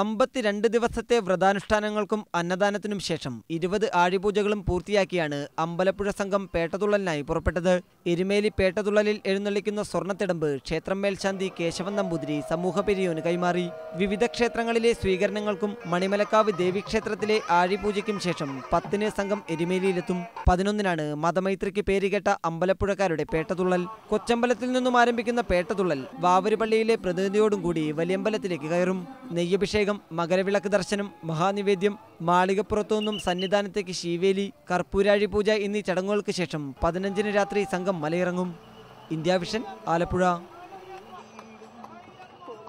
അമ്പത്തിരണ്ട് ദിവസത്തെ വ്രതാനുഷ്ഠാനങ്ങൾക്കും അന്നദാനത്തിനും ശേഷം ഇരുപത് ആഴിപൂജകളും പൂർത്തിയാക്കിയാണ് അമ്പലപ്പുഴ സംഘം പേട്ടതുള്ളലിനായി പുറപ്പെട്ടത്. എരുമേലി പേട്ടതുള്ളലിൽ എഴുന്നള്ളിക്കുന്ന സ്വർണത്തിടമ്പ് ക്ഷേത്രം മേൽശാന്തി കേശവൻ നമ്പൂതിരി സമൂഹ പെരിയോന് കൈമാറി. വിവിധ ക്ഷേത്രങ്ങളിലെ സ്വീകരണങ്ങൾക്കും മണിമലക്കാവ് ദേവീക്ഷേത്രത്തിലെ ആഴിപൂജയ്ക്കും ശേഷം പത്തിന് സംഘം എരുമേലിയിലെത്തും. പതിനൊന്നിനാണ് മതമൈത്രിക്ക് പേരുകേട്ട അമ്പലപ്പുഴക്കാരുടെ പേട്ടതുള്ളൽ. കൊച്ചമ്പലത്തിൽ നിന്നും ആരംഭിക്കുന്ന പേട്ടതുള്ളൽ വാവരുപള്ളിയിലെ പ്രതിനിധിയോടും കൂടി വലിയമ്പലത്തിലേക്ക് കയറും. നെയ്യഭിഷേകം മകരവിളക്ക് ദർശനം മഹാനിവേദ്യം മാളികപ്പുറത്തു നിന്നും സന്നിധാനത്തേക്ക് ശീവേലി കർപ്പൂരാഴി പൂജ എന്നീ ചടങ്ങുകൾക്ക് ശേഷം പതിനഞ്ചിന് രാത്രി സംഘം മലയിറങ്ങും. India vision Alappuzha.